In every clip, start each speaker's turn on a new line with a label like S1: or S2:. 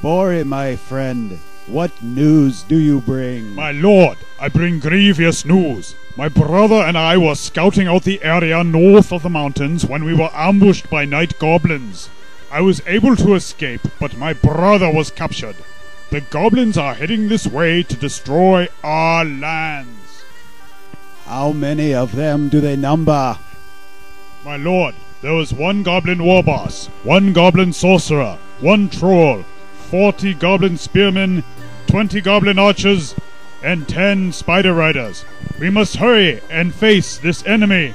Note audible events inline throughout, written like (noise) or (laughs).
S1: Bori, my friend, what news do you bring?
S2: My lord, I bring grievous news. My brother and I were scouting out the area north of the mountains when we were ambushed by night goblins. I was able to escape, but my brother was captured. The goblins are heading this way to destroy our lands.
S1: How many of them do they number?
S2: My lord, there was one goblin war boss, one goblin sorcerer, one troll, forty goblin spearmen, twenty goblin archers, and ten spider riders. We must hurry and face this enemy.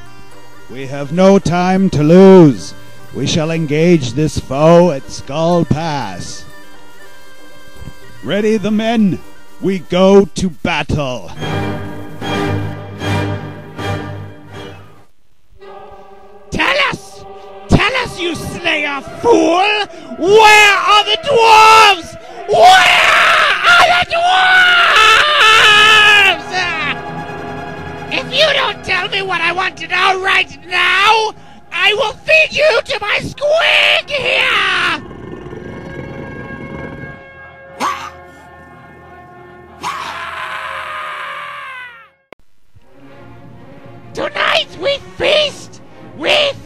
S1: We have no time to lose. We shall engage this foe at Skull Pass. Ready the men. We go to battle.
S3: Tell us! Tell us, you slayer fool! Where are the dwarves? If you don't tell me what I want to know right now, I will feed you to my squig here! (laughs) Tonight we feast! with.